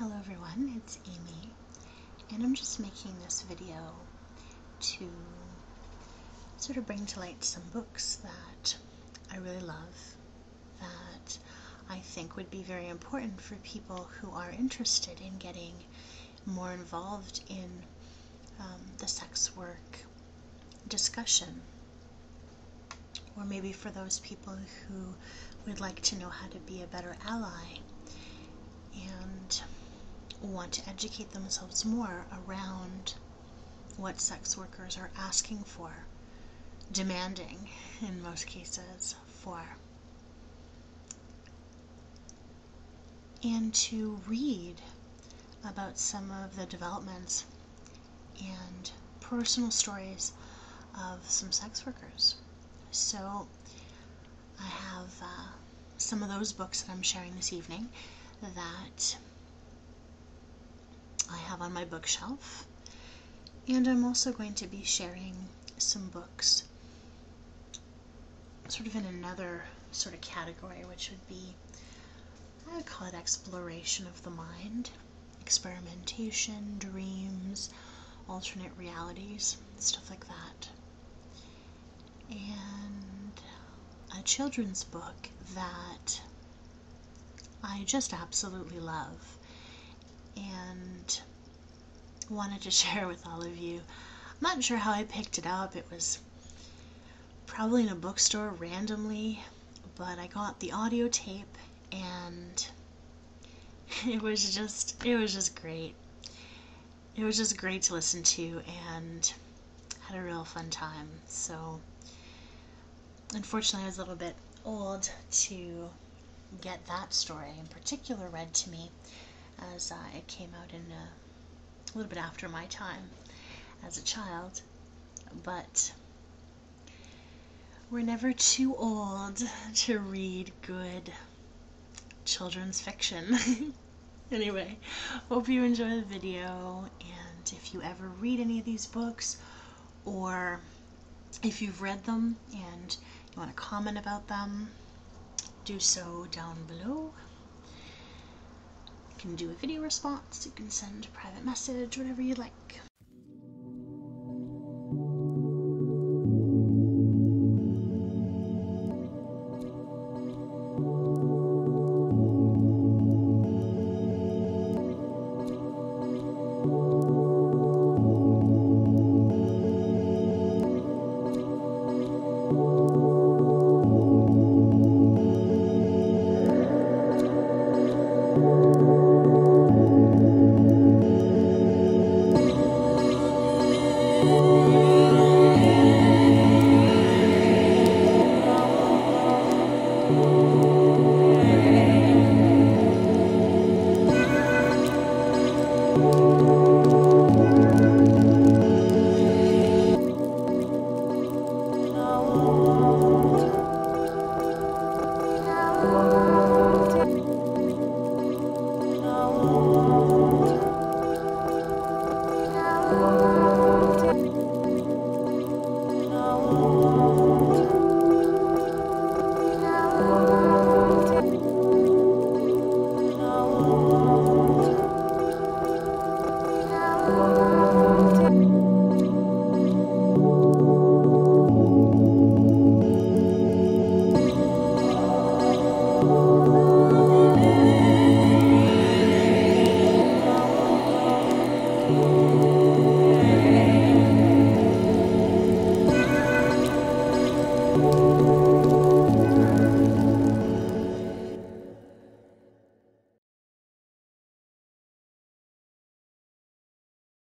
Hello everyone, it's Amy, and I'm just making this video to sort of bring to light some books that I really love, that I think would be very important for people who are interested in getting more involved in um, the sex work discussion. Or maybe for those people who would like to know how to be a better ally. And want to educate themselves more around what sex workers are asking for, demanding in most cases for. And to read about some of the developments and personal stories of some sex workers. So I have uh, some of those books that I'm sharing this evening that I have on my bookshelf. And I'm also going to be sharing some books sort of in another sort of category, which would be, I would call it exploration of the mind, experimentation, dreams, alternate realities, stuff like that. And a children's book that I just absolutely love and wanted to share with all of you. I'm not sure how I picked it up. It was probably in a bookstore randomly, but I got the audio tape and it was just it was just great. It was just great to listen to and had a real fun time. So unfortunately I was a little bit old to get that story in particular read to me as uh, it came out in a, a little bit after my time as a child. But we're never too old to read good children's fiction. anyway, hope you enjoy the video, and if you ever read any of these books, or if you've read them and you want to comment about them, do so down below. You can do a video response, you can send a private message, whatever you like. Música